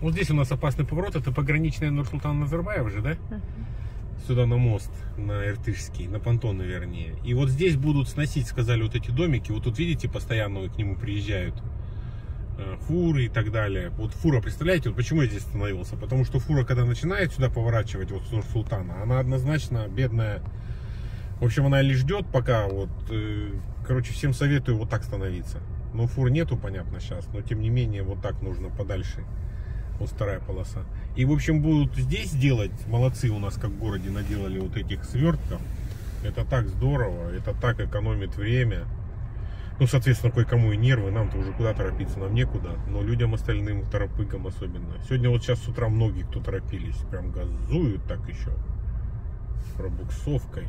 Вот здесь у нас опасный поворот, это пограничная Нурсултан Назарбаев же, да? Сюда на мост, на Иртышский, на понтоны вернее. И вот здесь будут сносить, сказали, вот эти домики. Вот тут видите, постоянно к нему приезжают э, фуры и так далее. Вот фура, представляете, вот почему я здесь остановился? Потому что фура, когда начинает сюда поворачивать, вот с Нур-Султана, она однозначно бедная. В общем, она лишь ждет, пока вот, э, короче, всем советую вот так становиться. Но фур нету, понятно, сейчас, но тем не менее, вот так нужно подальше. Вот вторая полоса. И, в общем, будут здесь делать, молодцы у нас, как в городе, наделали вот этих свертков. Это так здорово, это так экономит время. Ну, соответственно, кое-кому и нервы, нам-то уже куда торопиться, нам некуда. Но людям остальным, торопыкам особенно. Сегодня вот сейчас с утра многие, кто торопились, прям газуют так еще. Пробуксовкой.